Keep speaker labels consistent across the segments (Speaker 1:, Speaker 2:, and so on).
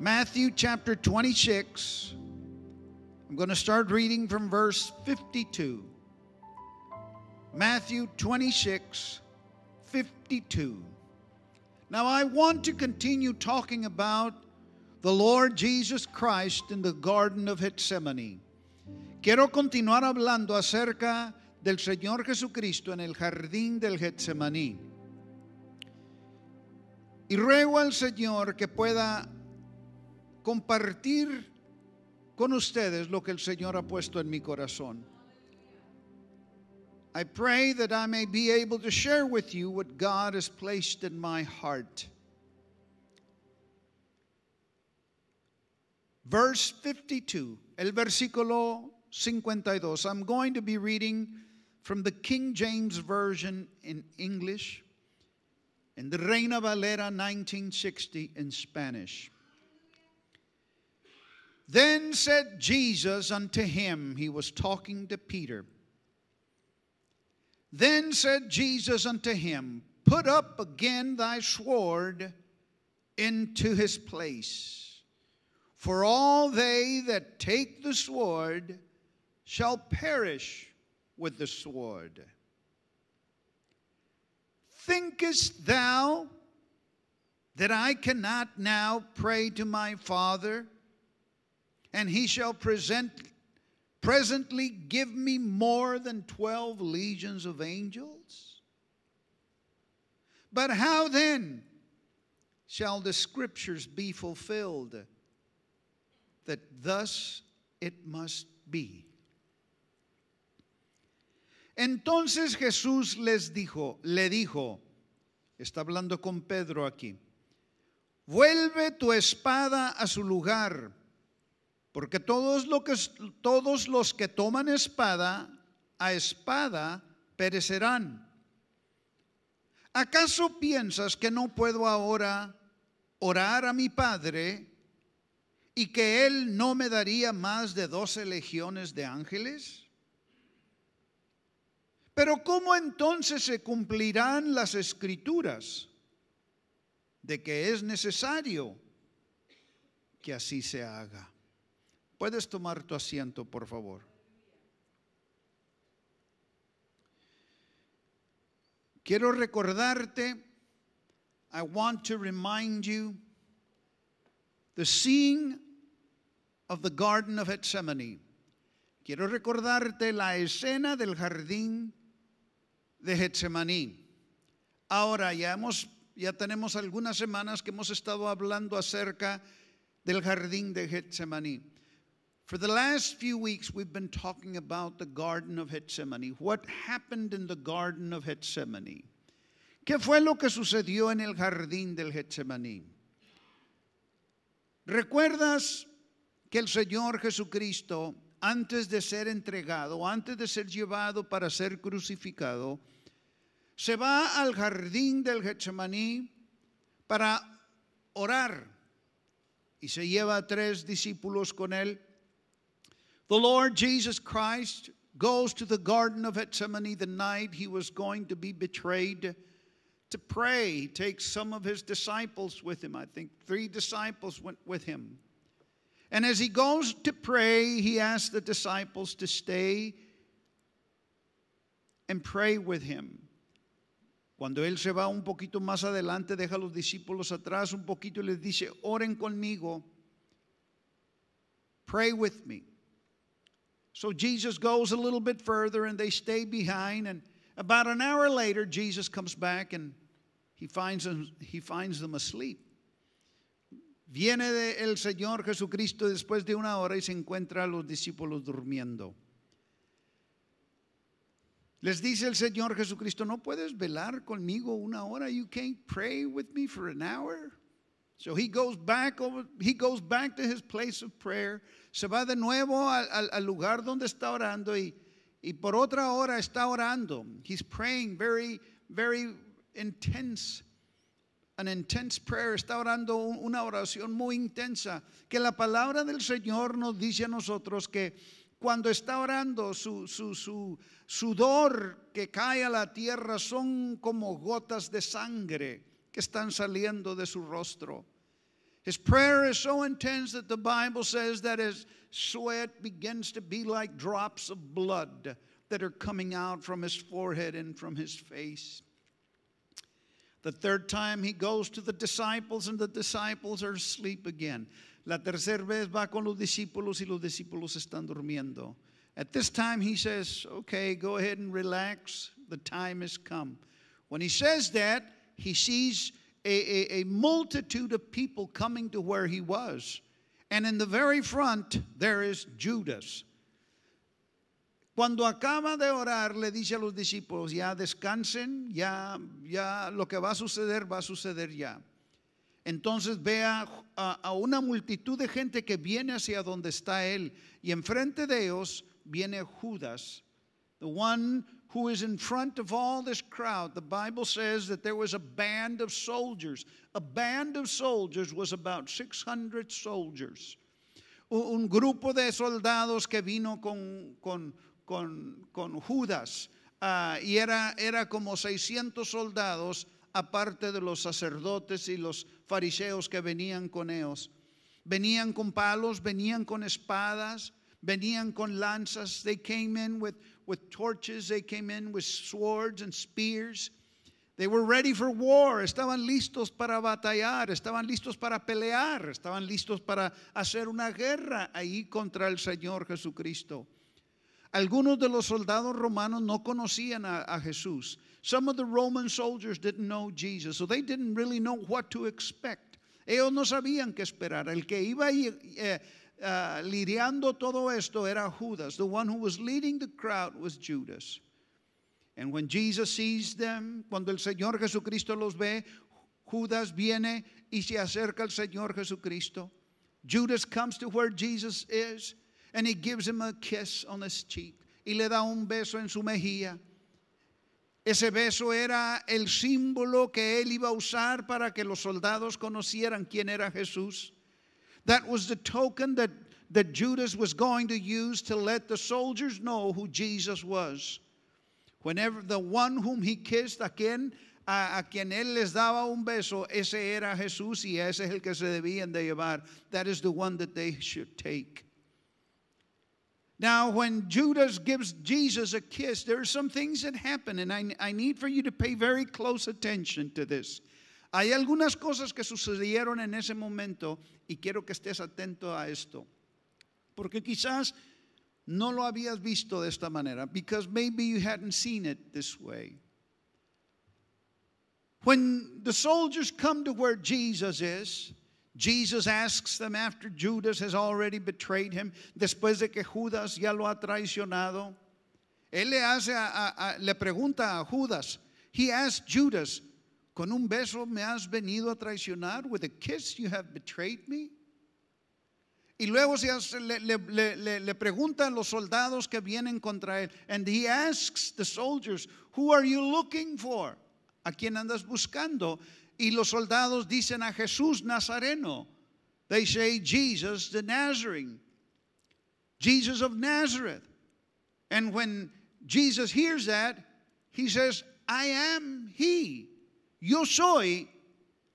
Speaker 1: Matthew chapter 26. I'm going to start reading from verse 52. Matthew 26, 52. Now, I want to continue talking about the Lord Jesus Christ in the Garden of Gethsemane. Quiero continuar hablando acerca del Señor Jesucristo en el jardín del Getsemaní. Y ruego al Señor que pueda compartir con ustedes lo que el Señor ha puesto en mi corazón. I pray that I may be able to share with you what God has placed in my heart. Verse 52, el versículo 52. I'm going to be reading from the King James Version in English and the Reina Valera 1960 in Spanish. Then said Jesus unto him, he was talking to Peter. Then said Jesus unto him, Put up again thy sword into his place. For all they that take the sword shall perish with the sword. Thinkest thou that I cannot now pray to my Father? And he shall present presently give me more than 12 legions of angels? But how then shall the scriptures be fulfilled that thus it must be? Entonces Jesús les dijo le dijo está hablando con Pedro aquí vuelve tu espada a su lugar Porque todos, lo que, todos los que toman espada, a espada perecerán. ¿Acaso piensas que no puedo ahora orar a mi Padre y que Él no me daría más de doce legiones de ángeles? Pero ¿cómo entonces se cumplirán las escrituras de que es necesario que así se haga? Puedes tomar tu asiento, por favor. Quiero recordarte, I want to remind you, the scene of the Garden of Gethsemane. Quiero recordarte la escena del jardín de Getsemaní. Ahora ya hemos ya tenemos algunas semanas que hemos estado hablando acerca del jardín de Getsemaní. For the last few weeks, we've been talking about the Garden of Gethsemane. What happened in the Garden of Gethsemane? ¿Qué fue lo que sucedió en el jardín del Getsemaní? ¿Recuerdas que el Señor Jesucristo, antes de ser entregado, antes de ser llevado para ser crucificado, se va al jardín del Getsemaní para orar y se lleva a tres discípulos con él? The Lord Jesus Christ goes to the Garden of Gethsemane the night he was going to be betrayed to pray. He takes some of his disciples with him. I think three disciples went with him. And as he goes to pray, he asks the disciples to stay and pray with him. Cuando él se va un poquito más adelante, deja a los discípulos atrás un poquito y les dice, oren conmigo, pray with me. So Jesus goes a little bit further and they stay behind. And about an hour later, Jesus comes back and he finds them, he finds them asleep. Viene el Señor Jesucristo después de una hora y se encuentra a los discípulos durmiendo. Les dice el Señor Jesucristo, no puedes velar conmigo una hora. You can't pray with me for an hour. So he goes back over, he goes back to his place of prayer se va de nuevo al, al lugar donde está orando y, y por otra hora está orando. He's praying very, very intense. An intense prayer, está orando una oración muy intensa, que la palabra del Señor nos dice a nosotros que cuando está orando, su, su, su, sudor que cae a la tierra son como gotas de sangre que están saliendo de su rostro. His prayer is so intense that the Bible says that his sweat begins to be like drops of blood that are coming out from his forehead and from his face. The third time he goes to the disciples and the disciples are asleep again. La tercera vez va con los discípulos y los discípulos están durmiendo. At this time he says, okay, go ahead and relax. The time has come. When he says that, he sees a, a, a multitude of people coming to where he was. And in the very front, there is Judas. Cuando acaba de orar, le dice a los discípulos, ya descansen, ya, ya lo que va a suceder, va a suceder ya. Entonces ve a, a, una multitud de gente que viene hacia donde está él y enfrente de ellos viene Judas, the one who is in front of all this crowd. The Bible says that there was a band of soldiers. A band of soldiers was about 600 soldiers. Un grupo de soldados que vino con, con con, con Judas uh, y era, era como 600 soldados aparte de los sacerdotes y los fariseos que venían con ellos. Venían con palos, venían con espadas, venían con lanzas. They came in with, with torches, they came in with swords and spears. They were ready for war, estaban listos para batallar, estaban listos para pelear, estaban listos para hacer una guerra ahí contra el Señor Jesucristo. Algunos de los soldados romanos no conocían a, a, Jesús. Some of the Roman soldiers didn't know Jesus, so they didn't really know what to expect. Ellos no sabían qué esperar. El que iba eh, uh, lidiando todo esto era Judas. The one who was leading the crowd was Judas. And when Jesus sees them, cuando el Señor Jesucristo los ve, Judas viene y se acerca al Señor Jesucristo. Judas comes to where Jesus is. and he gives him a kiss on his cheek y le da un beso en su mejilla. Ese beso era el símbolo que él iba a usar para que los soldados conocieran quién era Jesús. That was the token that, that Judas was going to use to let the soldiers know who Jesus was. Whenever the one whom he kissed, a quien, a, a quien él les daba un beso, ese era Jesús y ese es el que se debían de llevar. That is the one that they should take. Now, when Judas gives Jesus a kiss, there are some things that happen, and I, I need for you to pay very close attention to this. Hay algunas cosas que sucedieron en ese momento y quiero que estés atento a esto. Porque quizás no lo habías visto de esta manera, because maybe you hadn't seen it this way. When the soldiers come to where Jesus is, Jesus asks them after Judas has already betrayed him, después de que Judas ya lo ha traicionado. Él le hace a, le pregunta a Judas. He asks Judas, ¿con un beso me has venido a traicionar? With a kiss you have betrayed me? Y luego se hace, le, le, le, le preguntan los soldados que vienen contra él. And he asks the soldiers, Who are you looking for? ¿A quién andas buscando? Y los soldados dicen a Jesús Nazareno. They say Jesus the Nazarene. Jesus of Nazareth. And when Jesus hears that, he says, I am he. Yo soy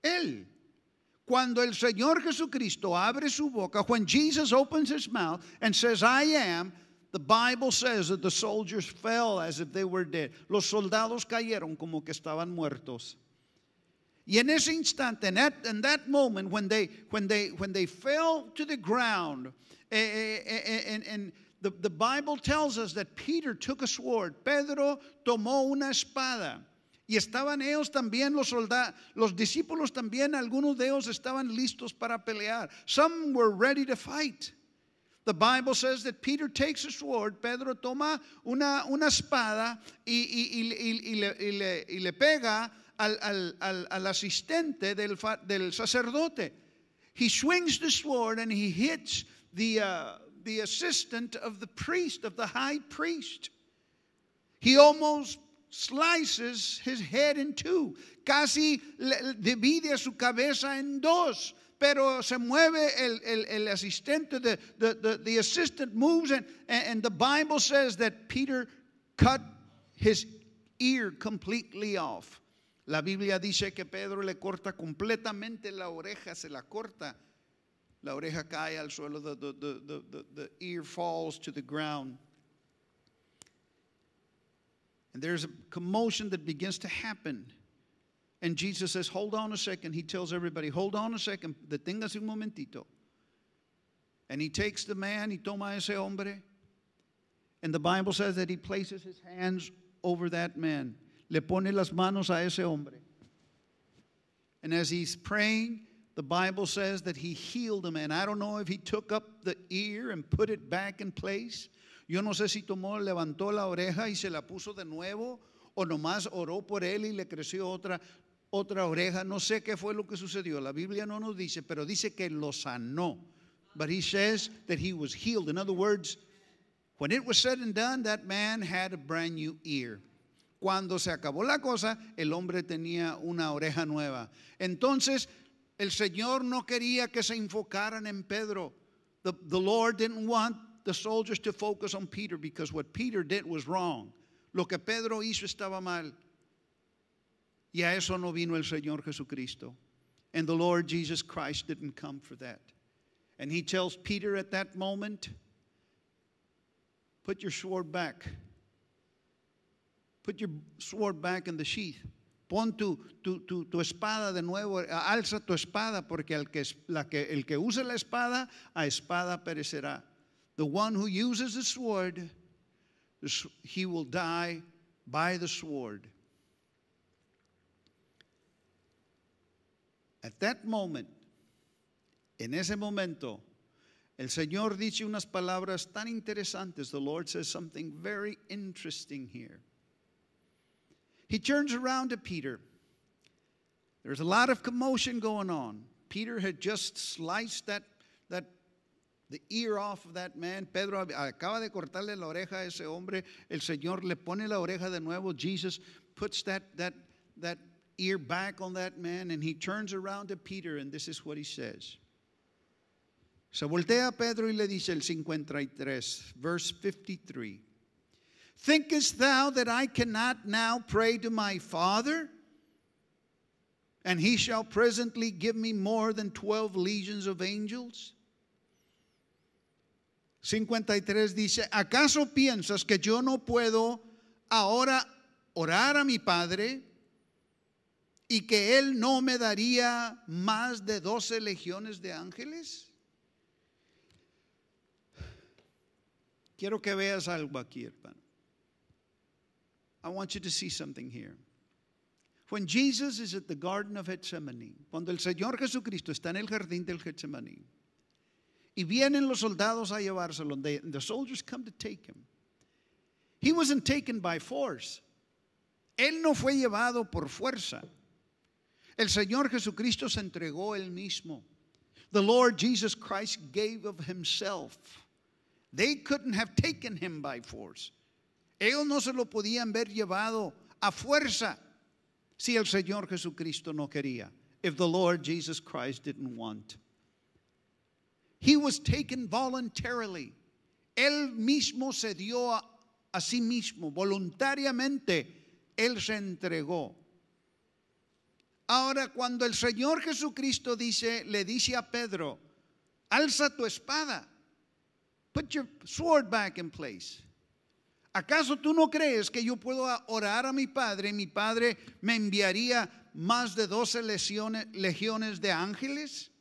Speaker 1: él. Cuando el Señor Jesucristo abre su boca, when Jesus opens his mouth and says, I am, the Bible says that the soldiers fell as if they were dead. Los soldados cayeron como que estaban muertos. Y en ese instante, in that, in that moment, when they, when they, when they fell to the ground, eh, eh, eh, and, and the, the Bible tells us that Peter took a sword. Pedro tomó una espada. Y estaban ellos también, los soldados, los discípulos también, algunos de ellos estaban listos para pelear. Some were ready to fight. The Bible says that Peter takes a sword, Pedro toma una, una espada y, y, y, y le, le, le, pega al, al, al, al asistente del, del, sacerdote. He swings the sword and he hits the, uh, the assistant of the priest, of the high priest. He almost slices his head in two. Casi divide su cabeza en dos. Pero se mueve el, el, el asistente, the, the, the, the assistant moves, and, and the Bible says that Peter cut his ear completely off. La Biblia dice que Pedro le corta completamente la oreja, se la corta. La oreja cae al suelo, the, the, the, the ear falls to the ground. And there's a commotion that begins to happen. And Jesus says, Hold on a second. He tells everybody, Hold on a second. Deténgase un momentito. And he takes the man, y toma ese hombre. And the Bible says that he places his hands over that man. Le pone las manos a ese hombre. And as he's praying, the Bible says that he healed him. And I don't know if he took up the ear and put it back in place. Yo no sé si tomó, levantó la oreja y se la puso de nuevo o nomás oró por él y le creció otra otra oreja. No sé qué fue lo que sucedió. La Biblia no nos dice, pero dice que lo sanó. But he says that he was healed. In other words, when it was said and done, that man had a brand new ear. Cuando se acabó la cosa, el hombre tenía una oreja nueva. Entonces, el Señor no quería que se enfocaran en Pedro. The, the Lord didn't want the soldiers to focus on Peter because what Peter did was wrong. Lo que Pedro hizo estaba mal. Y a eso no vino el Señor Jesucristo. And the Lord Jesus Christ didn't come for that. And he tells Peter at that moment, Put your sword back. Put your sword back in the sheath. Pon tu, tu, tu, tu espada de nuevo, alza tu espada, porque el que, la que, el que use la espada, a espada perecerá. The one who uses the sword, he will die by the sword. At that moment, en ese momento, el Señor dice unas palabras tan interesantes. The Lord says something very interesting here. He turns around to Peter. There's a lot of commotion going on. Peter had just sliced that, that the ear off of that man. Pedro acaba de cortarle la oreja a ese hombre. El Señor le pone la oreja de nuevo. Jesus puts that, that, that ear back on that man and he turns around to Peter and this is what he says. Se voltea a Pedro y le dice el 53, verse 53. Thinkest thou that I cannot now pray to my Father? And he shall presently give me more than 12 legions of angels? 53 dice, ¿acaso piensas que yo no puedo ahora orar a mi Padre y que Él no me daría más de 12 legiones de ángeles? Quiero que veas algo aquí, hermano. I want you to see something here. When Jesus is at the Garden of Gethsemane, cuando el Señor Jesucristo está en el jardín del Getsemaní, y vienen los soldados a llevárselo, they, the soldiers come to take him. He wasn't taken by force. Él no fue llevado por fuerza. El Señor Jesucristo se entregó él mismo. The Lord Jesus Christ gave of himself. They couldn't have taken him by force. Ellos no se lo podían ver llevado a fuerza si el Señor Jesucristo no quería. If the Lord Jesus Christ didn't want. He was taken voluntarily. Él mismo se dio a, sí mismo, voluntariamente. Él se entregó. Ahora, cuando el Señor Jesucristo dice, le dice a Pedro, alza tu espada, put your sword back in place. ¿Acaso tú no crees que yo puedo orar a mi Padre y mi Padre me enviaría más de 12 legiones, legiones de ángeles?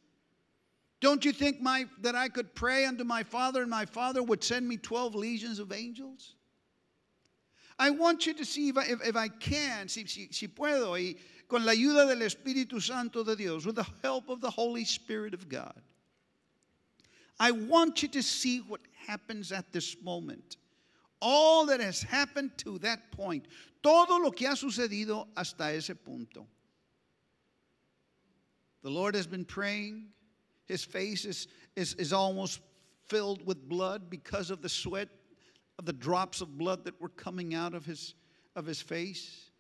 Speaker 1: Don't you think my, that I could pray unto my Father and my Father would send me 12 legions of angels? I want you to see if I, if, if I can, si, si, si puedo, y con la ayuda del Espíritu Santo de Dios, with the help of the Holy Spirit of God. I want you to see what happens at this moment. All that has happened to that point. Todo lo que ha sucedido hasta ese punto. The Lord has been praying. His face is, is, is almost filled with blood because of the sweat of the drops of blood that were coming out of his, of his face.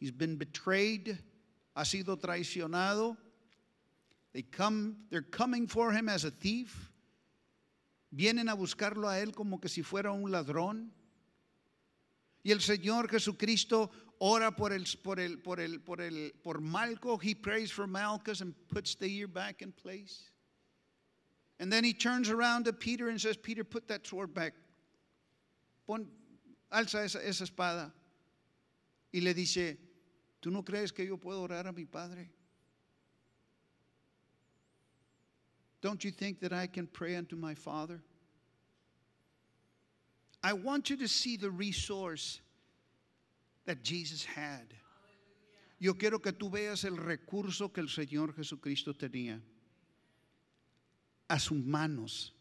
Speaker 1: He's been betrayed, ha sido traicionado. They come, they're coming for him as a thief. Vienen a buscarlo a él como que si fuera un ladrón. Y el Señor Jesucristo ora por el, por el, por el, por el, por Malco. He prays for Malchus and puts the ear back in place. And then he turns around to Peter and says, Peter, put that sword back. Pon, alza esa, esa espada. Y le dice, ¿tú no crees que yo puedo orar a mi Padre? Don't you think that I can pray unto my Father? I want you to see the resource that Jesus had. Yo quiero que tú veas el recurso que el Señor Jesucristo tenía a sus manos,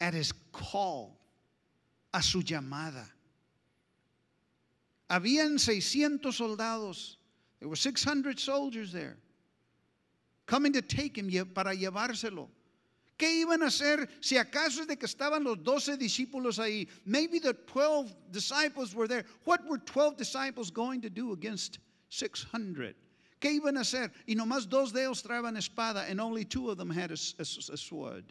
Speaker 1: at his call, a su llamada. Habían 600 soldados. There were 600 soldiers there coming to take him para llevárselo. ¿Qué iban a hacer si acaso es de que estaban los 12 discípulos ahí? Maybe the 12 disciples were there. What were 12 disciples going to do against 600? ¿Qué iban a hacer? Y nomás dos de ellos traían espada and only two of them had a, a, a sword.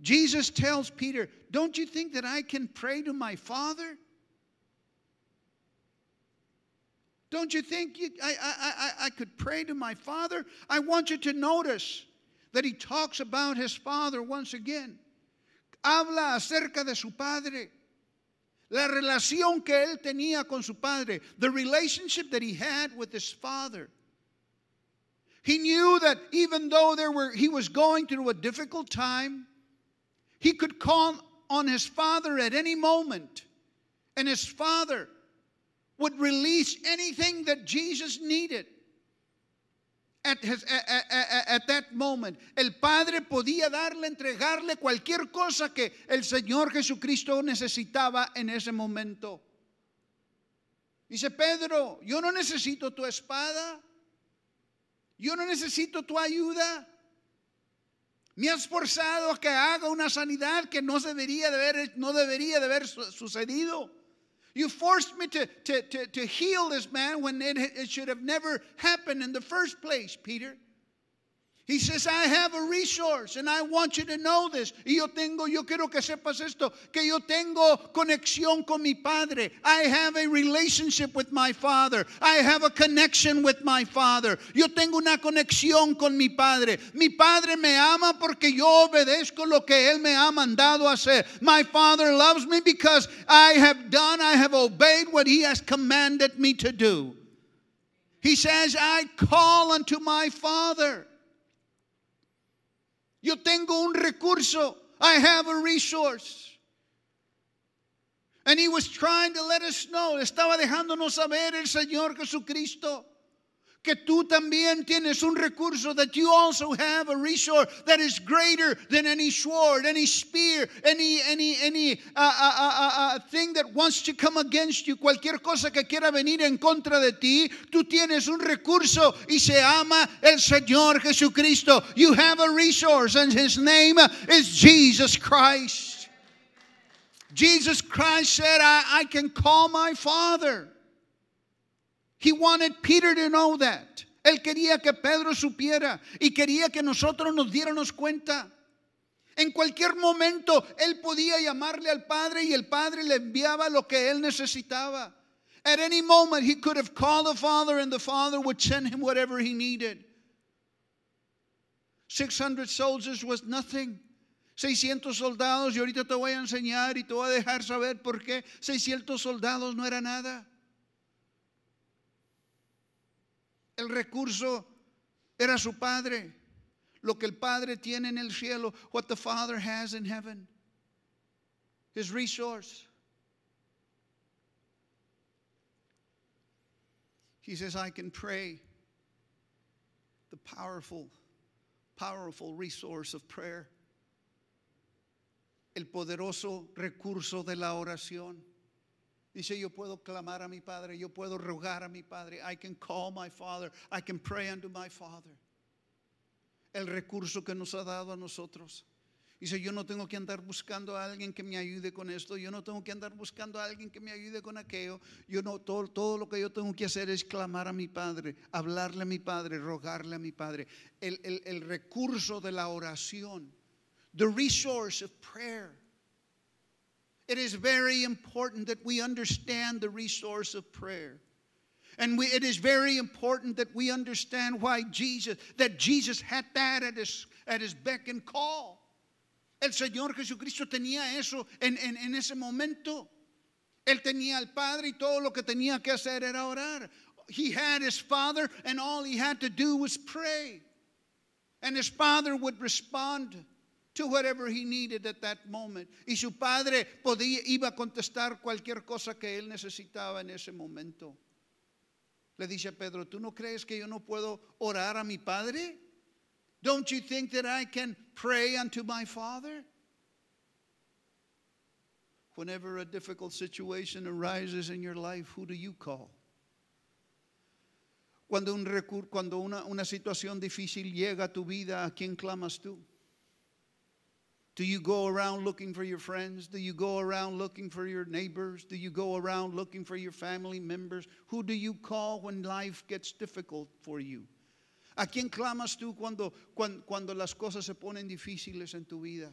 Speaker 1: Jesus tells Peter, Don't you think that I can pray to my Father? Don't you think you, I, I, I, I could pray to my Father? I want you to notice that he talks about his Father once again. Habla acerca de su Padre. La relación que él tenía con su Padre. The relationship that he had with his Father. He knew that even though there were, he was going through a difficult time, he could call on his Father at any moment. And his Father would release anything that Jesus needed. At, that moment, el Padre podía darle, entregarle cualquier cosa que el Señor Jesucristo necesitaba en ese momento. Dice Pedro, yo no necesito tu espada, yo no necesito tu ayuda. Me has forzado a que haga una sanidad que no debería de haber, no debería de haber sucedido. You forced me to, to, to, to heal this man when it, it should have never happened in the first place, Peter. He says, I have a resource and I want you to know this. Y yo tengo, yo quiero que sepas esto, que yo tengo conexión con mi Padre. I have a relationship with my Father. I have a connection with my Father. Yo tengo una conexión con mi Padre. Mi Padre me ama porque yo obedezco lo que Él me ha mandado hacer. My Father loves me because I have done, I have obeyed what He has commanded me to do. He says, I call unto my Father. Yo tengo un recurso. I have a resource. And he was trying to let us know, estaba dejándonos saber el Señor Jesucristo que tú también tienes un recurso, that you also have a resource that is greater than any sword, any spear, any, any, any uh, uh, uh, thing that wants to come against you, cualquier cosa que quiera venir en contra de ti, tú tienes un recurso y se ama el Señor Jesucristo. You have a resource and his name is Jesus Christ. Jesus Christ said, I, I can call my Father. He wanted Peter to know that. Él quería que Pedro supiera y quería que nosotros nos diéramos cuenta. En cualquier momento él podía llamarle al Padre y el Padre le enviaba lo que él necesitaba. At any moment he could have called the Father and the Father would send him whatever he needed. 600 soldiers was nothing. 600 soldados y ahorita te voy a enseñar y te voy a dejar saber por qué 600 soldados no era nada. El recurso era su padre. Lo que el padre tiene en el cielo, what the father has in heaven. His resource. He says, I can pray. The powerful, powerful resource of prayer. El poderoso recurso de la oración. Dice, yo puedo clamar a mi Padre, yo puedo rogar a mi Padre. I can call my Father, I can pray unto my Father. El recurso que nos ha dado a nosotros. Dice, yo no tengo que andar buscando a alguien que me ayude con esto, yo no tengo que andar buscando a alguien que me ayude con aquello. Yo no, todo, todo lo que yo tengo que hacer es clamar a mi Padre, hablarle a mi Padre, rogarle a mi Padre. El, el, el recurso de la oración, the resource of prayer. It is very important that we understand the resource of prayer. And we, it is very important that we understand why Jesus, that Jesus had that at his, at his beck and call. El Señor Jesucristo tenía eso en, en, en ese momento. Él tenía al Padre y todo lo que tenía que hacer era orar. He had his Father, and all he had to do was pray. And his Father would respond to whatever he needed at that moment. Y su Padre podía, iba a contestar cualquier cosa que él necesitaba en ese momento. Le dice a Pedro, ¿tú no crees que yo no puedo orar a mi Padre? Don't you think that I can pray unto my Father? Whenever a difficult situation arises in your life, who do you call? Cuando, un cuando una, una situación difícil llega a tu vida, ¿a quién clamas tú? Do you go around looking for your friends? Do you go around looking for your neighbors? Do you go around looking for your family members? Who do you call when life gets difficult for you? ¿A quién clamas tú cuando, cuando, cuando las cosas se ponen difíciles en tu vida?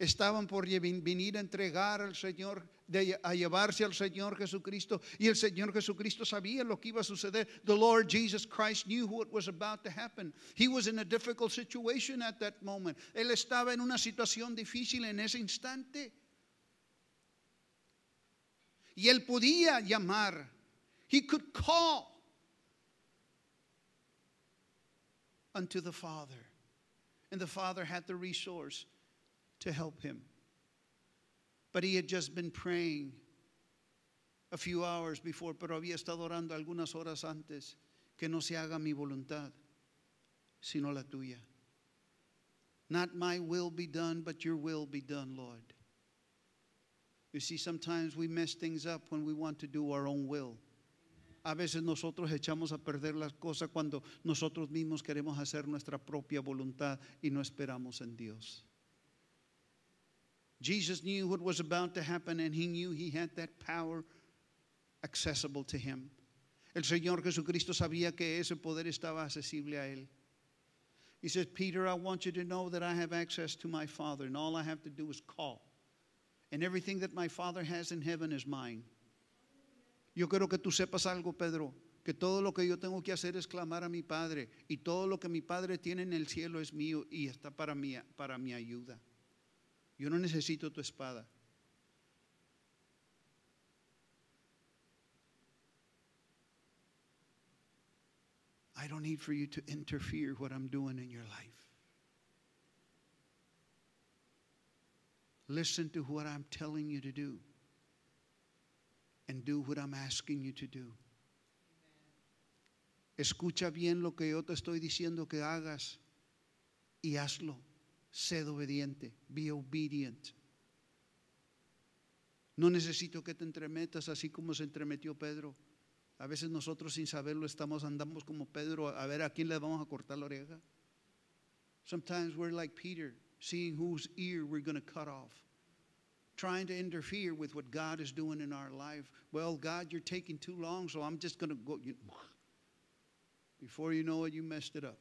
Speaker 1: estaban por venir a entregar al Señor, de, a llevarse al Señor Jesucristo. Y el Señor Jesucristo sabía lo que iba a suceder. The Lord Jesus Christ knew what was about to happen. He was in a difficult situation at that moment. Él estaba en una situación difícil en ese instante. Y él podía llamar. He could call unto the Father. And the Father had the resource to help him. But he had just been praying a few hours before, pero había estado orando algunas horas antes, que no se haga mi voluntad, sino la tuya. Not my will be done, but your will be done, Lord. You see, sometimes we mess things up when we want to do our own will. A veces nosotros echamos a perder las cosas cuando nosotros mismos queremos hacer nuestra propia voluntad y no esperamos en Dios. Jesus knew what was about to happen and he knew he had that power accessible to him. El Señor Jesucristo sabía que ese poder estaba accesible a él. He says, Peter, I want you to know that I have access to my Father, and all I have to do is call. And everything that my Father has in heaven is mine. Yo quiero que tú sepas algo, Pedro, que todo lo que yo tengo que hacer es clamar a mi Padre, y todo lo que mi Padre tiene en el cielo es mío y está para mi, para mi ayuda. Yo no necesito tu espada. I don't need for you to interfere what I'm doing in your life. Listen to what I'm telling you to do and do what I'm asking you to do. Escucha bien lo que yo te estoy diciendo que hagas y hazlo. Sed obediente. Be obedient. No necesito que te entremetas así como se entremetió Pedro. A veces nosotros sin saberlo estamos andamos como Pedro a ver a quién le vamos a cortar la oreja. Sometimes we're like Peter, seeing whose ear we're going to cut off. Trying to interfere with what God is doing in our life. Well, God, you're taking too long, so I'm just going to go. Before you know it, you messed it up.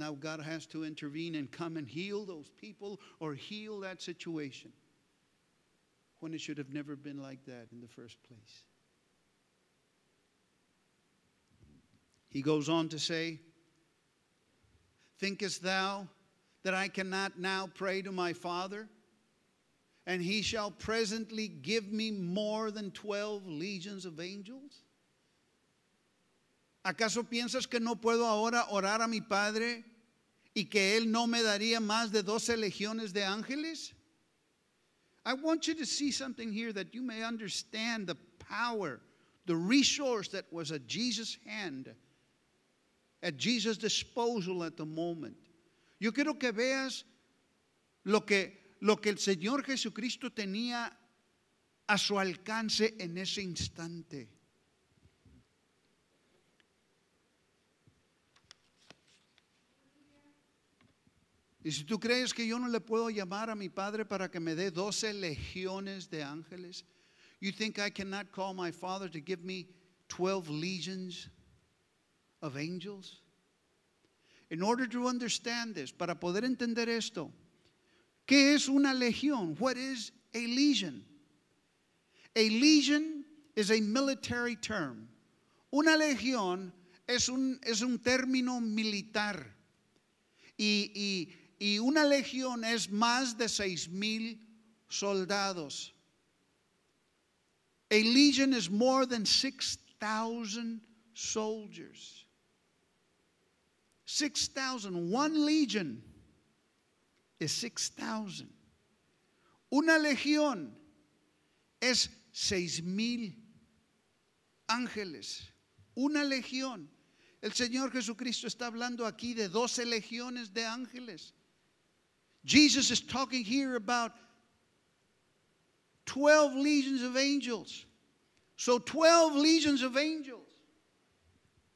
Speaker 1: Now God has to intervene and come and heal those people or heal that situation when it should have never been like that in the first place. He goes on to say, Thinkest thou that I cannot now pray to my Father? And he shall presently give me more than 12 legions of angels? ¿Acaso piensas que no puedo ahora orar a mi Padre y que Él no me daría más de doce legiones de ángeles? I want you to see something here that you may understand the power, the resource that was at Jesus' hand, at Jesus' disposal at the moment. Yo quiero que veas lo que, lo que el Señor Jesucristo tenía a su alcance en ese instante. Y si tú crees que yo no le puedo llamar a mi padre para que me dé doce legiones de ángeles, you think I cannot call my father to give me 12 legions of angels? In order to understand this, para poder entender esto, ¿qué es una legión? What is a legion? A legion is a military term. Una legión es un, es un término militar. Y, y, y una legión es más de seis mil soldados. A legion is more than 6,000 soldiers. 6,000. One legion is 6,000. Una legión es seis mil ángeles. Una legión. El Señor Jesucristo está hablando aquí de doce legiones de ángeles. Jesus is talking here about 12 legions of angels. So 12 legions of angels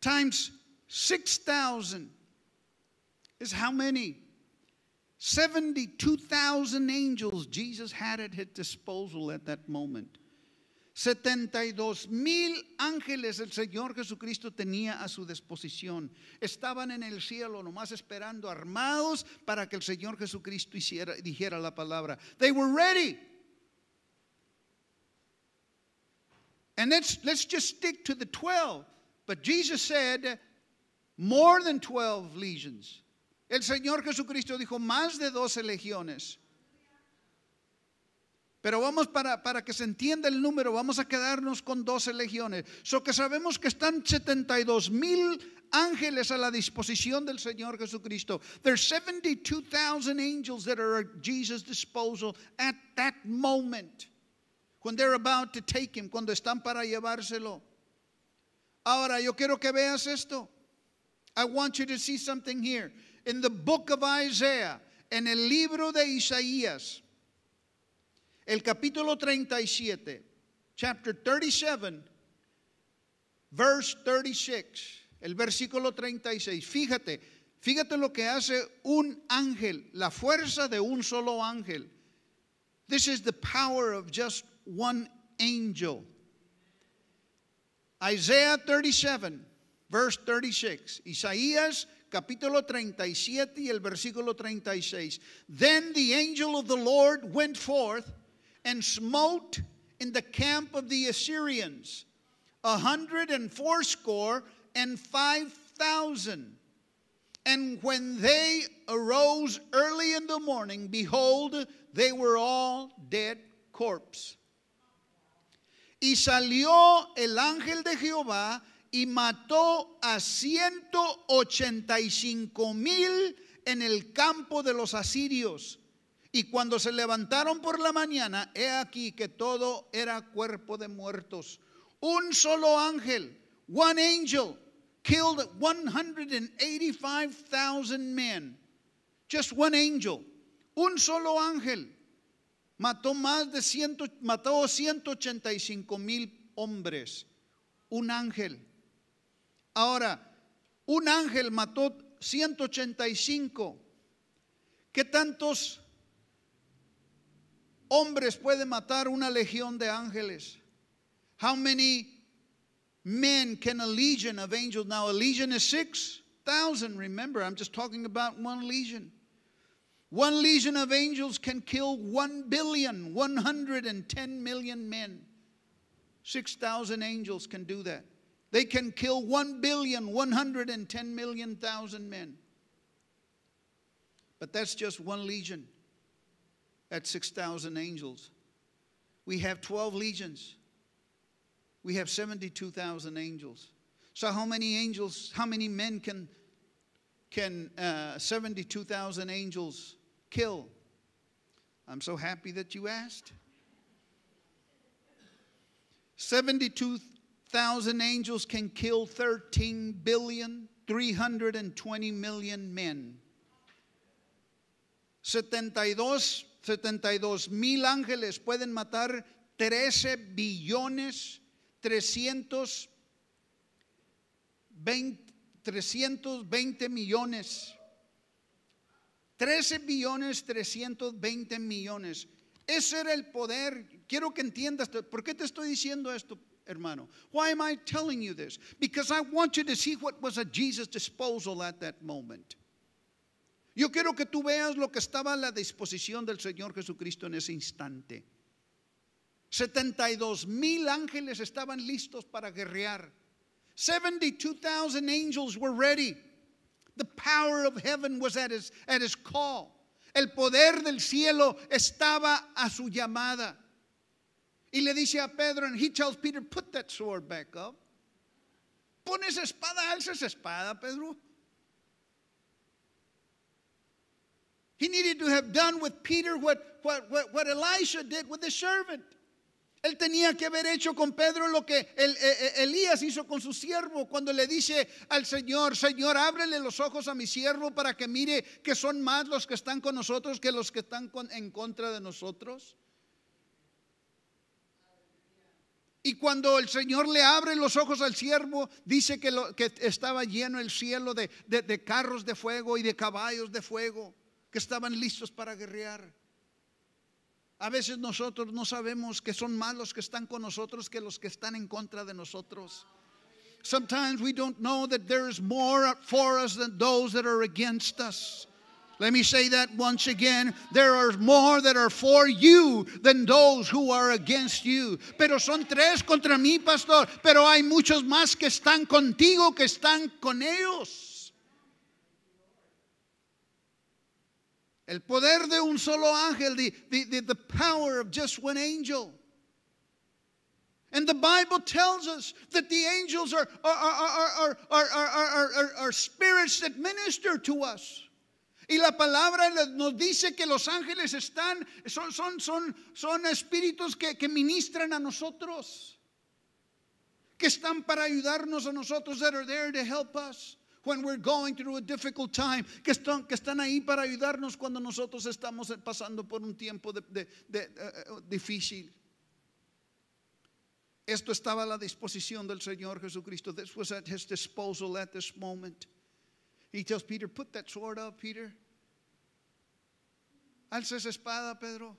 Speaker 1: times 6,000 is how many? 72,000 angels Jesus had at his disposal at that moment. 72 mil ángeles el Señor Jesucristo tenía a su disposición. Estaban en el cielo nomás esperando armados para que el Señor Jesucristo hiciera, dijera la palabra. They were ready. And let's, let's just stick to the 12. But Jesus said, more than 12 legions. El Señor Jesucristo dijo más de 12 legiones. Pero vamos para, para que se entienda el número, vamos a quedarnos con 12 legiones. So que sabemos que están 72 mil ángeles a la disposición del Señor Jesucristo. There's 72,000 angels that are at Jesus' disposal at that moment. When they're about to take him, cuando están para llevárselo. Ahora, yo quiero que veas esto. I want you to see something here. In the book of Isaiah, en el libro de Isaías, el capítulo 37, chapter 37, verse 36, el versículo 36. Fíjate, fíjate lo que hace un ángel, la fuerza de un solo ángel. This is the power of just one angel. Isaiah 37, verse 36. Isaías capítulo 37 y el versículo 36. Then the angel of the Lord went forth and smote in the camp of the Assyrians a hundred and fourscore and five thousand. And when they arose early in the morning, behold, they were all dead corpse. Y salió el ángel de Jehová y mató a 185 mil en el campo de los asirios. Y cuando se levantaron por la mañana, he aquí que todo era cuerpo de muertos. Un solo ángel, one angel, killed 185,000 men. Just one angel. Un solo ángel mató más de ciento, mató 185 mil hombres. Un ángel. Ahora, un ángel mató 185. ¿Qué tantos hombres puede matar una legión de ángeles? How many men can a legion of angels? Now, a legion is 6,000. Remember, I'm just talking about one legion. One legion of angels can kill 1 billion, 110 million men. 6,000 angels can do that. They can kill 1 billion, 110 million thousand men. But that's just one legion at 6,000 angels. We have 12 legions. We have 72,000 angels. So how many angels, how many men can can uh, 72,000 angels kill? I'm so happy that you asked. 72,000 angels can kill 13 billion, 320 million men. 72, 72 mil ángeles pueden matar 13 billones 320, 320 millones 13 billones 320 millones. Ese era el poder. Quiero que entiendas. ¿Por qué te estoy diciendo esto, hermano? Why am I telling you this? Because I want you to see what was at Jesus' disposal at that moment. Yo quiero que tú veas lo que estaba a la disposición del Señor Jesucristo en ese instante. 72 mil ángeles estaban listos para guerrear. 72,000 angels were ready. The power of heaven was at his, at his call. El poder del cielo estaba a su llamada. Y le dice a Pedro, and he tells Peter, put that sword back up. Pon esa espada, alza esa espada, Pedro. He needed to have done with Peter what, Elisha did with the servant. Él tenía que haber hecho con Pedro lo que e, e, Elías hizo con su siervo cuando le dice al Señor, Señor, ábrele los ojos a mi siervo para que mire que son más los que están con nosotros que los que están en contra de nosotros. Y cuando el Señor le abre los ojos al siervo, dice que, lo, que estaba lleno el cielo de carros de fuego y de caballos de fuego que estaban listos para guerrear. A veces nosotros no sabemos que son más los que están con nosotros que los que están en contra de nosotros. Sometimes we don't know that there is more for us than those that are against us. Let me say that once again. There are more that are for you than those who are against you. Pero son tres contra mí, pastor. Pero hay muchos más que están contigo, que están con ellos. El poder de un solo ángel, the, the, the, the power of just one angel. And the Bible tells us that the angels are, are, are, are, are, are, are, spirits that minister to us. Y la palabra nos dice que los ángeles están, son, son, son, son espíritus que, que ministran a nosotros, que están para ayudarnos a nosotros, that are there to help us when we're going through a difficult time, que están, ahí para ayudarnos cuando nosotros estamos pasando por un tiempo de, uh, difícil. Esto estaba a la disposición del Señor Jesucristo. This was at his disposal at this moment. He tells Peter, put that sword up, Peter. Alza esa espada, Pedro.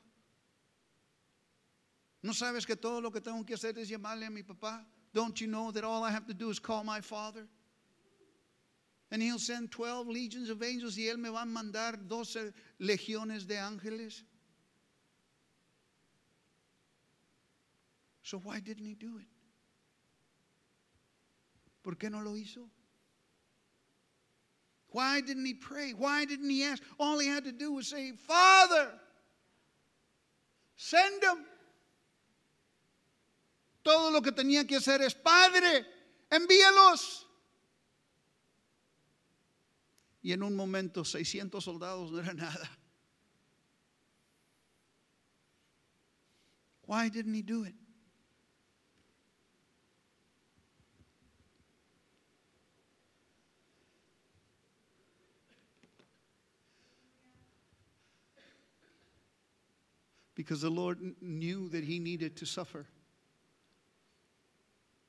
Speaker 1: ¿No sabes que todo lo que tengo que hacer es llamarle a mi papá? Don't you know that all I have to do is call my father? And he'll send 12 legions of angels y él me va a mandar 12 legiones de ángeles. So why didn't he do it? ¿Por qué no lo hizo? Why didn't he pray? Why didn't he ask? All he had to do was say, Father, send them. Todo lo que tenía que hacer es, Padre, envíalos. Y en un momento 600 soldados no era nada. Why didn't he do it? Because the Lord knew that he needed to suffer.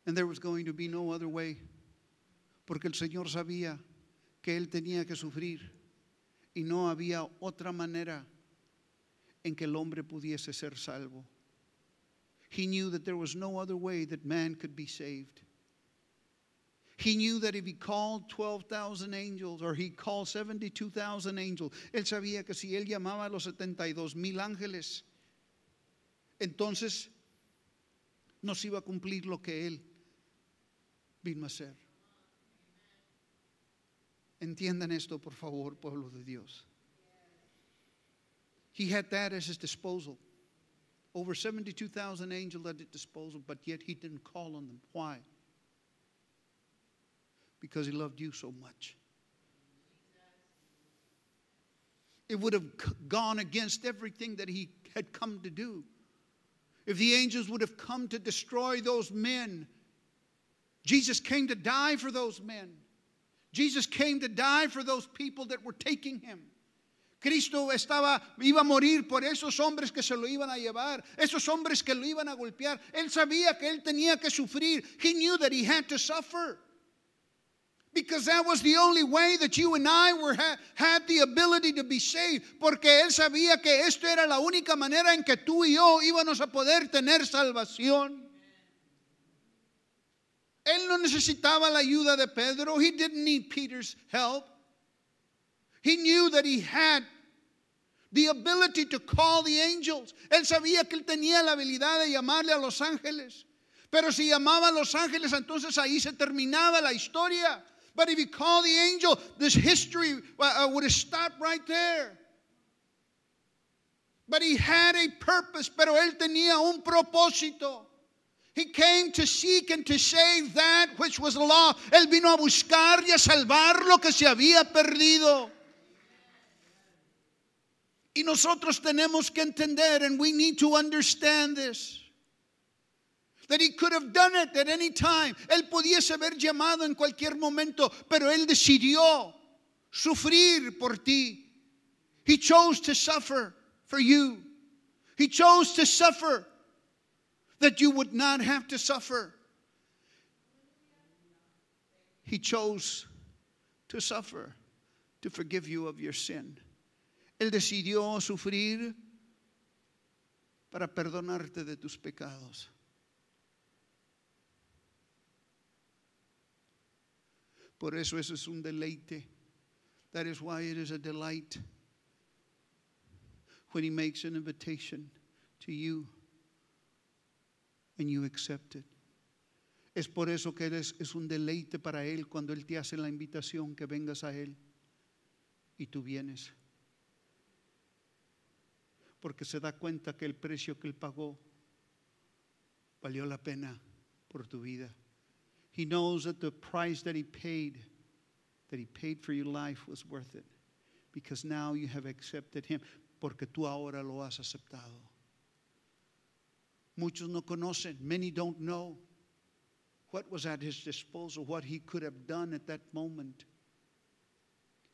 Speaker 1: And there was going to be no other way. Porque el Señor sabía que él tenía que sufrir y no había otra manera en que el hombre pudiese ser salvo. He knew that there was no other way that man could be saved. He knew that if he called 12,000 angels or he called 72,000 angels, él sabía que si él llamaba a los 72 mil ángeles, entonces no se iba a cumplir lo que él vino a hacer. Entiendan esto, por favor, pueblo de Dios. He had that at his disposal. Over 72,000 angels at his disposal, but yet he didn't call on them. Why? Because he loved you so much. It would have gone against everything that he had come to do. If the angels would have come to destroy those men, Jesus came to die for those men. Jesus came to die for those people that were taking him. Cristo estaba, iba a morir por esos hombres que se lo iban a llevar, esos hombres que lo iban a golpear. Él sabía que él tenía que sufrir. He knew that he had to suffer. Because that was the only way that you and I were, had the ability to be saved. Porque él sabía que esto era la única manera en que tú y yo íbamos a poder tener salvación. Él no necesitaba la ayuda de Pedro. He didn't need Peter's help. He knew that he had the ability to call the angels. Él sabía que él tenía la habilidad de llamarle a los ángeles. Pero si llamaba a los ángeles, entonces ahí se terminaba la historia. But if he called the angel, this history uh, uh, would stopped right there. But he had a purpose, pero él tenía un propósito. He came to seek and to save that which was lost. Él vino a buscar y a salvar lo que se había perdido. Y nosotros tenemos que entender, and we need to understand this. That he could have done it at any time. Él pudiese haber llamado en cualquier momento, pero él decidió sufrir por ti. He chose to suffer for you. He chose to suffer that you would not have to suffer. He chose to suffer to forgive you of your sin. Él decidió sufrir para perdonarte de tus pecados. Por eso eso es un deleite. That is why it is a delight when he makes an invitation to you and you accept it. Es por eso que es un deleite para Él cuando Él te hace la invitación que vengas a Él y tú vienes. Porque se da cuenta que el precio que Él pagó valió la pena por tu vida. He knows that the price that He paid, that He paid for your life was worth it. Because now you have accepted Him. Porque tú ahora lo has aceptado. Muchos no conocen. Many don't know what was at his disposal, what he could have done at that moment.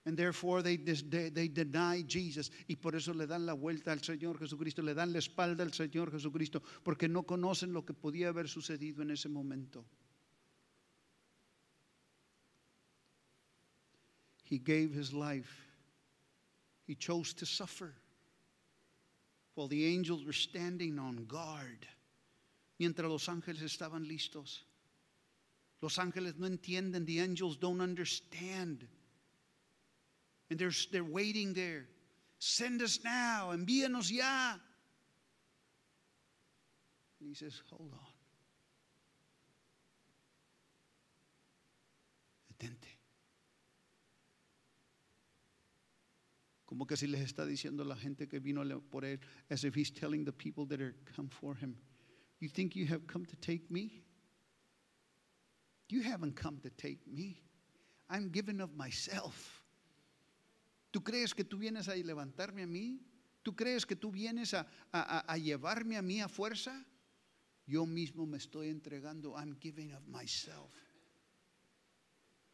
Speaker 1: And therefore they, they, they, deny Jesus. Y por eso le dan la vuelta al Señor Jesucristo, le dan la espalda al Señor Jesucristo, porque no conocen lo que podía haber sucedido en ese momento. He gave his life. He chose to suffer while the angels were standing on guard. Mientras los ángeles estaban listos. Los ángeles no entienden. The angels don't understand. And they're, they're waiting there. Send us now. Envíanos ya. And he says, Hold on. Detente. Como que si les está diciendo la gente que vino por él, as if he's telling the people that are come for him, You think you have come to take me? You haven't come to take me. I'm given of myself. ¿Tú crees que tú vienes a levantarme a mí? ¿Tú crees que tú vienes a, a, a llevarme a mí a fuerza? Yo mismo me estoy entregando. I'm giving of myself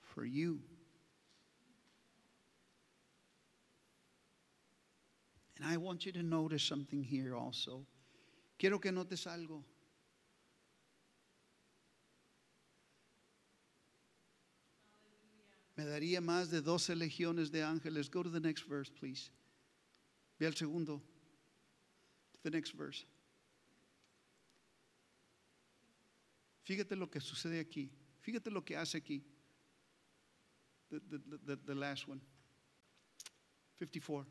Speaker 1: for you. And I want you to notice something here also. Quiero que notes algo. Me daría más de 12 legiones de ángeles. Go to the next verse, please. Ve al segundo. The next verse. Fíjate lo que sucede aquí. Fíjate lo que hace aquí. The, the, the, the last one. 54.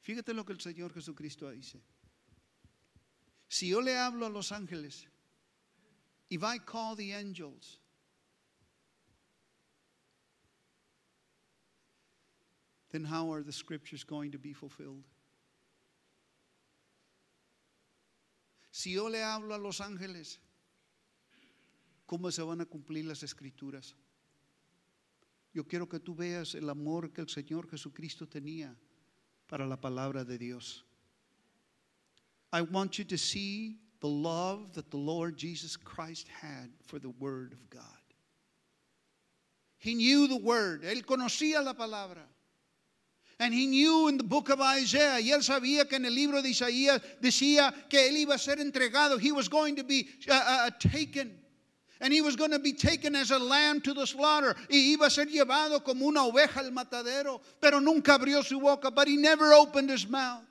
Speaker 1: Fíjate lo que el Señor Jesucristo dice. Si yo le hablo a los ángeles, if I call the angels, then how are the scriptures going to be fulfilled? Si yo le hablo a los ángeles, ¿cómo se van a cumplir las escrituras? Yo quiero que tú veas el amor que el Señor Jesucristo tenía para la palabra de Dios. I want you to see the love that the Lord Jesus Christ had for the Word of God. He knew the Word, Él conocía la palabra. And he knew in the book of Isaiah, y él sabía que en el libro de Isaías decía que él iba a ser entregado. He was going to be uh, uh, taken. And he was going to be taken as a lamb to the slaughter. Y iba a ser llevado como una oveja al matadero. Pero nunca abrió su boca. But he never opened his mouth.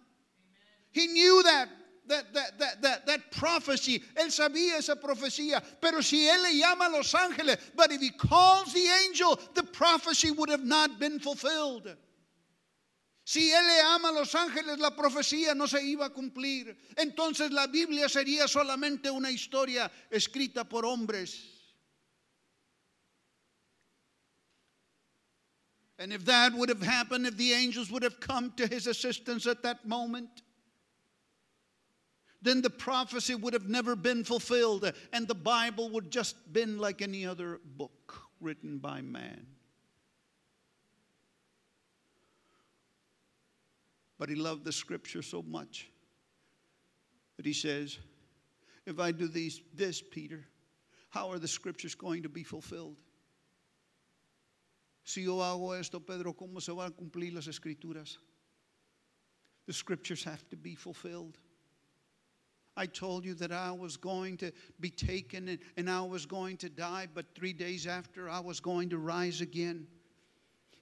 Speaker 1: He knew that. That, that, that, that, that prophecy, él sabía esa profecía, pero si él le llama a los ángeles, but if he calls the angel, the prophecy would have not been fulfilled. Si él le ama a los ángeles, la profecía no se iba a cumplir. Entonces la Biblia sería solamente una historia escrita por hombres. And if that would have happened, if the angels would have come to his assistance at that moment, then the prophecy would have never been fulfilled and the Bible would just been like any other book written by man. But he loved the scripture so much that he says, If I do these, this, Peter, how are the scriptures going to be fulfilled? Si yo hago esto, Pedro, ¿cómo se van a cumplir las escrituras? The scriptures have to be fulfilled. I told you that I was going to be taken and, and, I was going to die, but three days after I was going to rise again.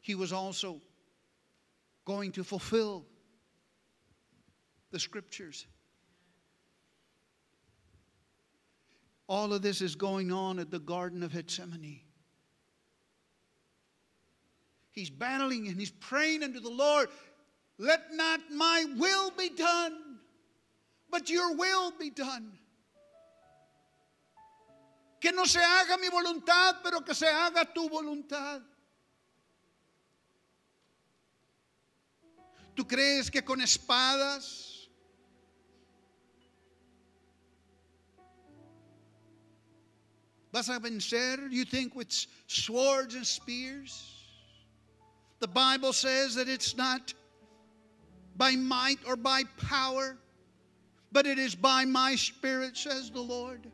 Speaker 1: He was also going to fulfill the scriptures. All of this is going on at the Garden of Gethsemane. He's battling and he's praying unto the Lord, let not my will be done, but your will be done. Que no se haga mi voluntad, pero que se haga tu voluntad. ¿Tú crees que con espadas vas a vencer? You think with swords and spears? The Bible says that it's not by might or by power, but it is by my spirit, says the Lord.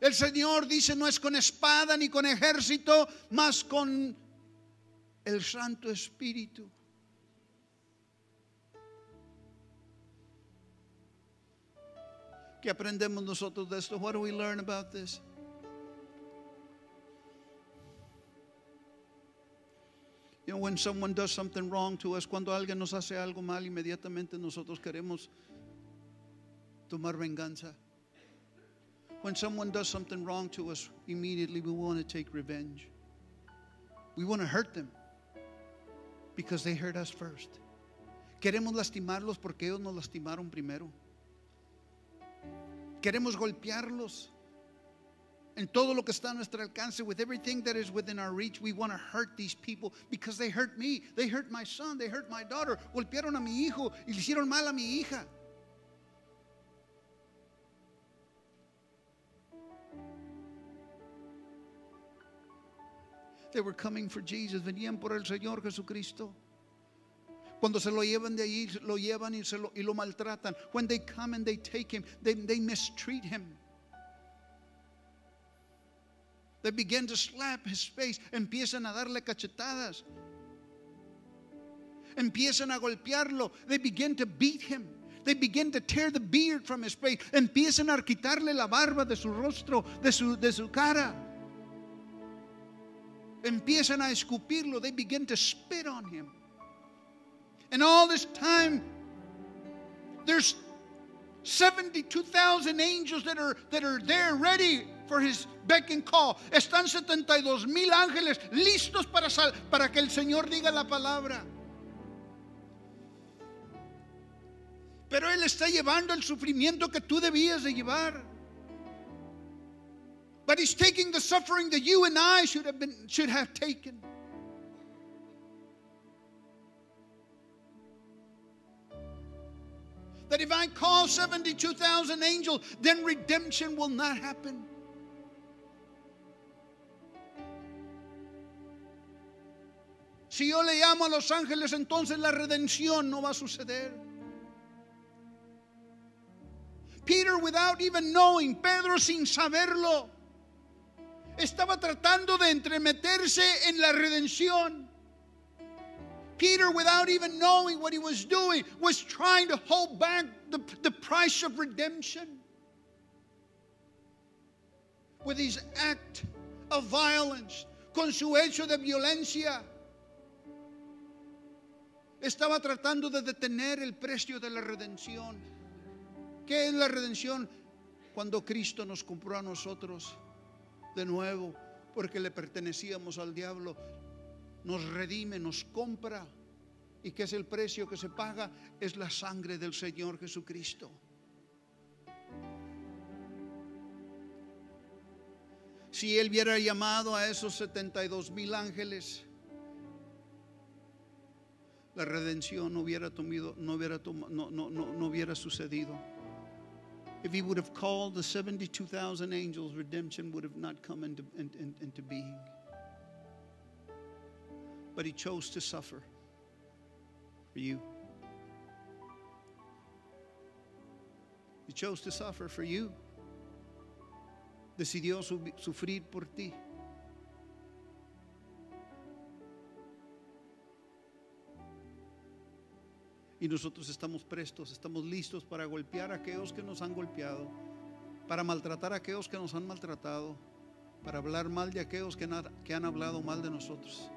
Speaker 1: El Señor dice no es con espada ni con ejército, mas con el Santo Espíritu. ¿Qué aprendemos nosotros de esto? What do we learn about this? You know, when someone does something wrong to us, cuando alguien nos hace algo mal, inmediatamente nosotros queremos tomar venganza. When someone does something wrong to us, immediately we want to take revenge. We want to hurt them because they hurt us first. Queremos lastimarlos porque ellos nos lastimaron primero. Queremos golpearlos en todo lo que está a nuestro alcance, with everything that is within our reach, we want to hurt these people because they hurt me, they hurt my son, they hurt my daughter, golpearon a mi hijo y le hicieron mal a mi hija. They were coming for Jesus, venían por el Señor Jesucristo. Cuando se lo llevan de allí, lo llevan y, se lo, y lo maltratan. When they come and they take him, they, they mistreat him. They begin to slap his face. Empiezan a darle cachetadas. Empiezan a golpearlo. They begin to beat him. They begin to tear the beard from his face. Empiezan a quitarle la barba de su rostro, de su, de su cara. Empiezan a escupirlo. They begin to spit on him. And all this time, there's 72,000 angels that are, that are there ready for his beck and call. Están 72 mil ángeles listos para, para que el Señor diga la palabra. Pero Él está llevando el sufrimiento que tú debías de llevar. But He's taking the suffering that you and I should have, been, should have taken. That if I call 72,000 angels, then redemption will not happen. Si yo le llamo a los ángeles, entonces la redención no va a suceder. Peter, without even knowing, Pedro sin saberlo, estaba tratando de entremeterse en la redención. Peter, without even knowing what he was doing, was trying to hold back the, the price of redemption with his act of violence, con su hecho de violencia. Estaba tratando de detener el precio de la redención. ¿Qué es la redención? Cuando Cristo nos compró a nosotros de nuevo, porque le pertenecíamos al diablo, nos redime, nos compra ¿Y qué es el precio que se paga? Es la sangre del Señor Jesucristo. Si Él hubiera llamado a esos 72 mil ángeles, la redención no hubiera, tomado, no, hubiera no, no, no, no hubiera sucedido. If he would have called the 72,000 angels, redemption would have not come into, into being. But he chose to suffer for you. He chose to suffer for you. Decidió sufrir por ti. Y nosotros estamos prestos, estamos listos para golpear a aquellos que nos han golpeado, para maltratar a aquellos que nos han maltratado, para hablar mal de aquellos que, que han hablado mal de nosotros.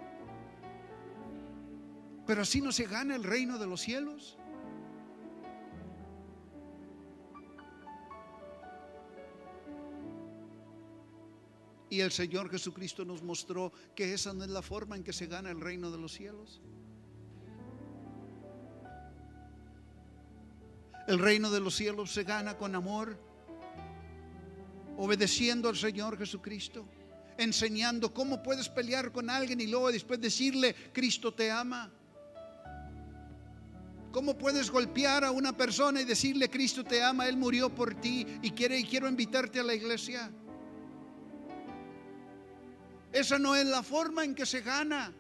Speaker 1: Pero así no se gana el reino de los cielos. Y el Señor Jesucristo nos mostró que esa no es la forma en que se gana el reino de los cielos. El reino de los cielos se gana con amor, obedeciendo al Señor Jesucristo, enseñando cómo puedes pelear con alguien y luego después decirle, Cristo te ama. ¿Cómo puedes golpear a una persona y decirle, Cristo te ama, Él murió por ti y quiere y quiero invitarte a la iglesia? Esa no es la forma en que se gana.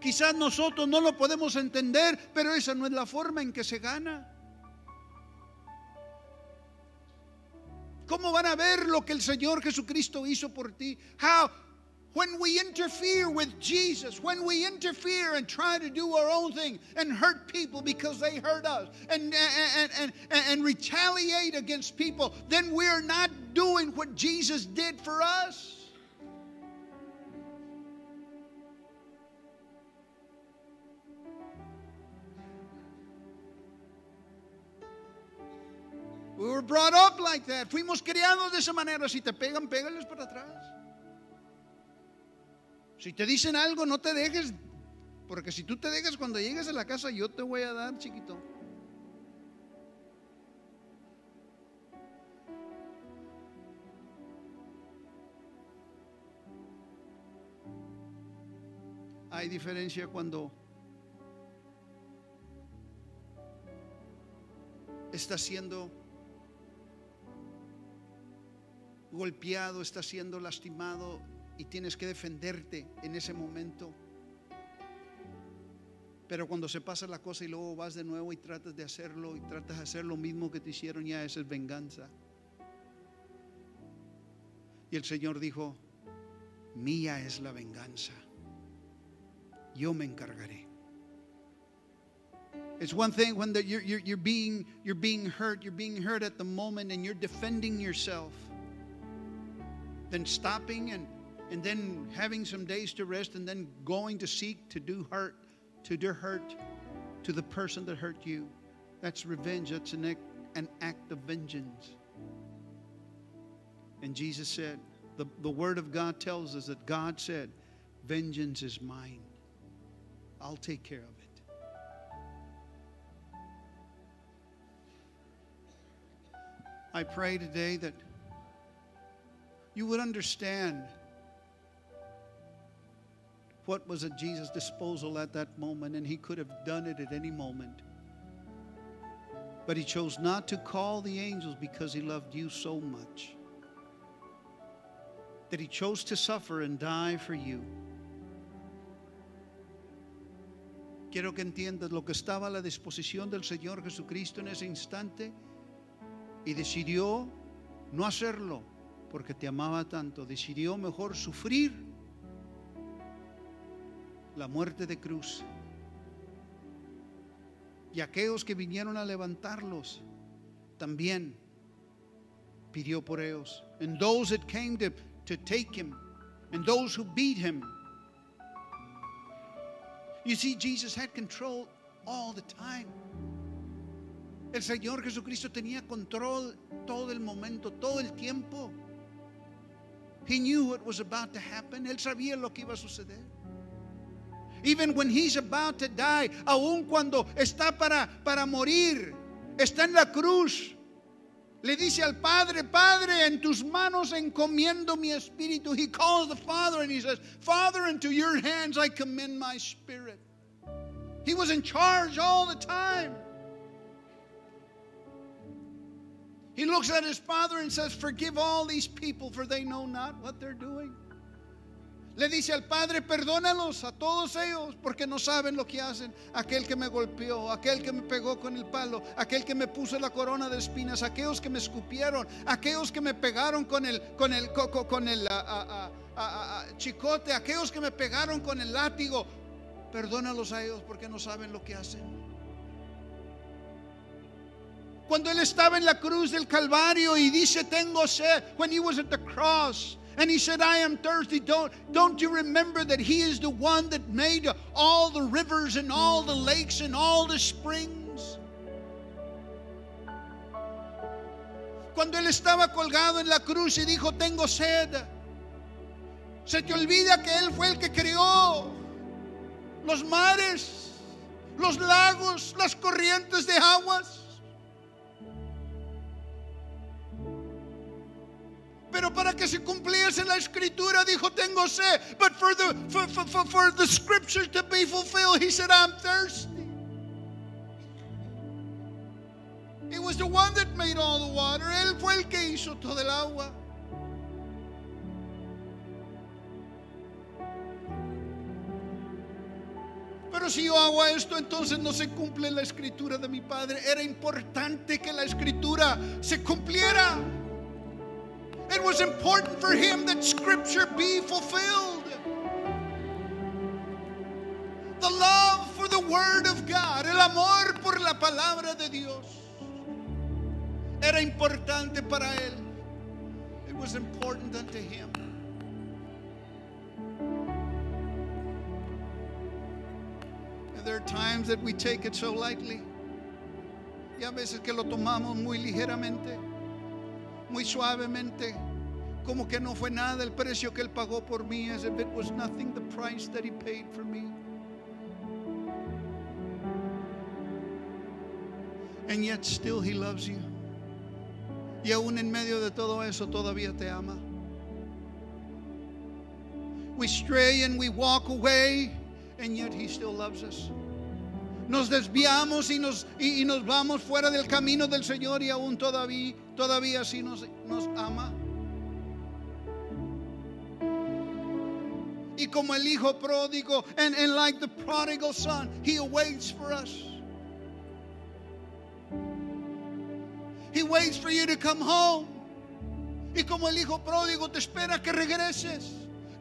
Speaker 1: Quizás nosotros no lo podemos entender, pero esa no es la forma en que se gana. ¿Cómo van a ver lo que el Señor Jesucristo hizo por ti? How when we interfere with Jesus, when we interfere and try to do our own thing and hurt people because they hurt us and, and, and, and, and retaliate against people, then we're not doing what Jesus did for us. We were brought up like that. Fuimos criados de esa manera. Si te pegan, pégales para atrás. Si te dicen algo, no te dejes. Porque si tú te dejas cuando llegues a la casa, yo te voy a dar, chiquito. Hay diferencia cuando está siendo golpeado, está siendo lastimado y tienes que defenderte en ese momento. Pero cuando se pasa la cosa y luego vas de nuevo y tratas de hacerlo y tratas de hacer lo mismo que te hicieron, ya esa es venganza. Y el Señor dijo, mía es la venganza. Yo me encargaré. It's one thing when you're, you're, you're, being, you're being hurt, you're being hurt at the moment and you're defending yourself. Then stopping and, and then having some days to rest and then going to seek to do hurt, to do hurt to the person that hurt you. That's revenge. That's an act, an act of vengeance. And Jesus said, the, the Word of God tells us that God said, Vengeance is mine. I'll take care of it. I pray today that you would understand what was at Jesus' disposal at that moment, and he could have done it at any moment. But he chose not to call the angels because he loved you so much that he chose to suffer and die for you. Quiero que entiendas lo que estaba a la disposición del Señor Jesucristo en ese instante y decidió no hacerlo porque te amaba tanto, decidió mejor sufrir la muerte de cruz. Y aquellos que vinieron a levantarlos, también pidió por ellos. And those that came to, to take him, and those who beat him. You see, Jesus had control all the time. El Señor Jesucristo tenía control todo el momento, todo el tiempo. He knew what was about to happen. Él sabía lo que iba a suceder. Even when he's about to die, aun cuando está para, para morir, está en la cruz. Le dice al Padre, Padre, en tus manos encomiendo mi espíritu. He calls the Father and he says, Father, into your hands I commend my spirit. He was in charge all the time. He looks at his father and says, Forgive all these people, for they know not what they're doing. Le dice al Padre, perdónalos a todos ellos porque no saben lo que hacen. Aquel que me golpeó, aquel que me pegó con el palo, aquel que me puso la corona de espinas, aquellos que me escupieron, aquellos que me pegaron con el, con el, con el chicote, aquellos que me pegaron con el látigo. Perdónalos a ellos porque no saben lo que hacen. Cuando él estaba en la cruz del Calvario y dice, tengo sed, when he was at the cross, and he said, I am thirsty. Don't, don't you remember that he is the one that made all the rivers and all the lakes and all the springs? Cuando él estaba colgado en la cruz y dijo, tengo sed, se te olvida que él fue el que creó los mares, los lagos, las corrientes de aguas. Pero para que se cumpliese la escritura dijo tengo sed. But for the for, for, for the scriptures to be fulfilled, he said I'm thirsty. He was the one that made all the water. Él fue el que hizo todo el agua. Pero si yo hago esto, entonces no se cumple la escritura de mi padre. Era importante que la escritura se cumpliera. It was important for him that scripture be fulfilled. The love for the word of God, el amor por la palabra de Dios, era importante para él. It was important unto him. And there are times that we take it so lightly. Y a veces que lo tomamos muy ligeramente, muy suavemente, como que no fue nada el precio que él pagó por mí, as if it was nothing the price that he paid for me. And yet still he loves you. Y aún en medio de todo eso todavía te ama. We stray and we walk away, and yet he still loves us. Nos desviamos y nos, y, nos vamos fuera del camino del Señor y aún todavía, todavía sí nos, nos ama. Y como el hijo pródigo, and, and like the prodigal son, he awaits for us. He waits for you to come home. Y como el hijo pródigo te espera que regreses.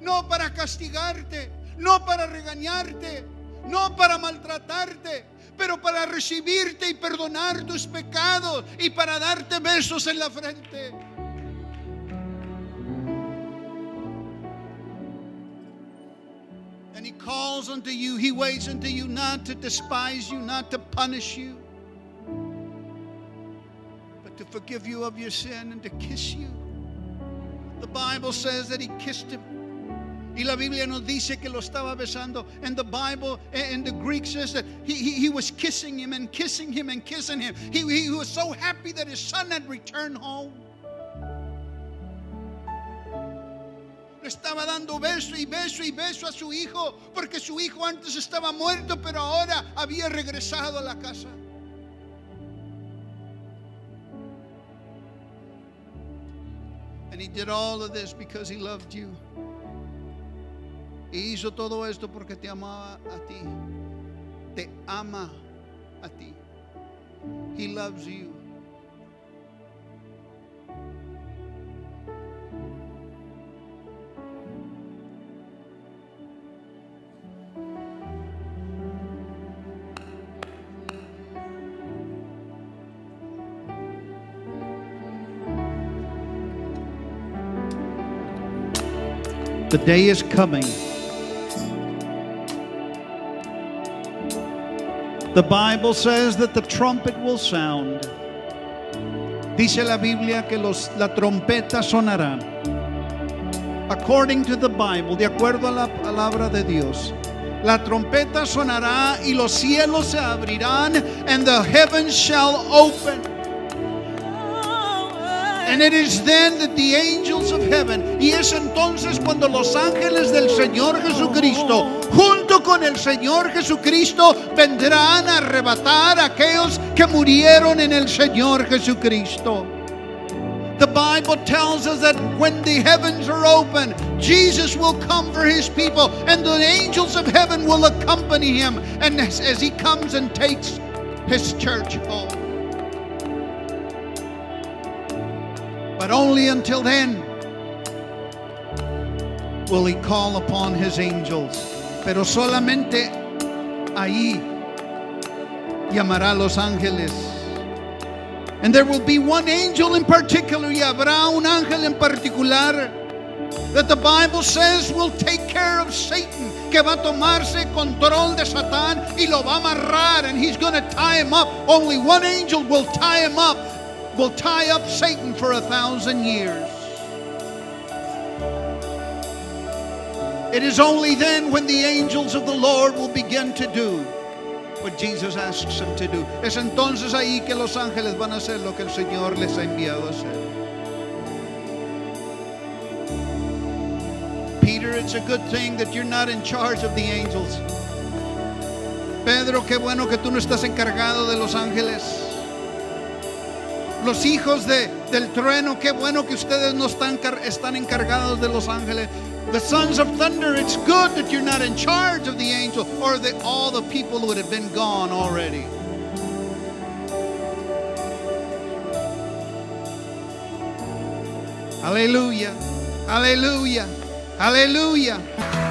Speaker 1: No para castigarte, no para regañarte, no para maltratarte, pero para recibirte y perdonar tus pecados y para darte besos en la frente. And he calls unto you, he waits unto you not to despise you, not to punish you, but to forgive you of your sin and to kiss you. The Bible says that he kissed him. Y la Biblia nos dice que lo estaba besando. And the Bible, and the Greek says that he, he, he was kissing him and kissing him and kissing him. He, he was so happy that his son had returned home. Le estaba dando beso y beso y beso a su hijo, porque su hijo antes estaba muerto, pero ahora había regresado a la casa. And he did all of this because he loved you. Y hizo todo esto porque te amaba a ti. Te ama a ti. He loves you. The day is coming. The Bible says that the trumpet will sound. Dice la Biblia que los, la trompeta sonará. According to the Bible, de acuerdo a la palabra de Dios, La trompeta sonará y los cielos se abrirán and the heavens shall open. And it is then that the angels of heaven, y es entonces cuando los ángeles del Señor Jesucristo, junto con el Señor Jesucristo, vendrán a arrebatar a aquellos que murieron en el Señor Jesucristo. The Bible tells us that when the heavens are open, Jesus will come for his people, and the angels of heaven will accompany him, and as, as he comes and takes his church home. But only until then will he call upon his angels. Pero solamente ahí llamará los ángeles. And there will be one angel in particular, y habrá un ángel en particular that the Bible says will take care of Satan, que va a tomarse control de Satán y lo va a amarrar, and he's going to tie him up. Only one angel will tie him up, will tie up Satan for a thousand years. It is only then when the angels of the Lord will begin to do what Jesus asks them to do. Es entonces ahí que los ángeles van a hacer lo que el Señor les ha enviado a hacer. Peter, it's a good thing that you're not in charge of the angels. Pedro, qué bueno que tú no estás encargado de los ángeles. Los hijos de, del trueno, qué bueno que ustedes no están, están encargados de los ángeles. The sons of thunder, it's good that you're not in charge of the angel or the, all the people would have been gone already. Aleluya, aleluya, aleluya.